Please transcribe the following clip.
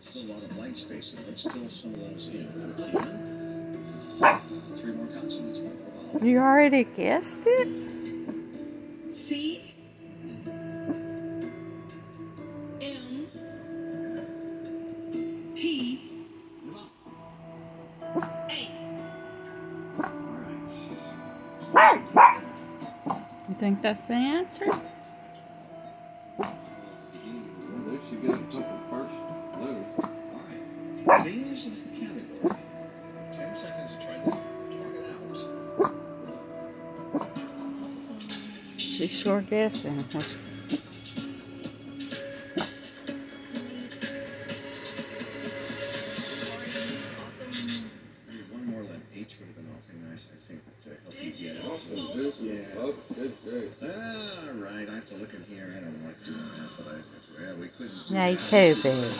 Still a lot of white spaces, but still some of those, you know, for human. Three more consonants, one more vowel. You already guessed it? C M P A. All right. You think that's the answer? At least you get to put the first letter. All right. These is the category. Ten seconds to try to talk it out. She's sure guessing. That's- Maybe one more line. H would have been awfully nice, I think, to help you get it. Also, this is, Yeah. good, great. I have to look in here. I don't like Nay, Kobe.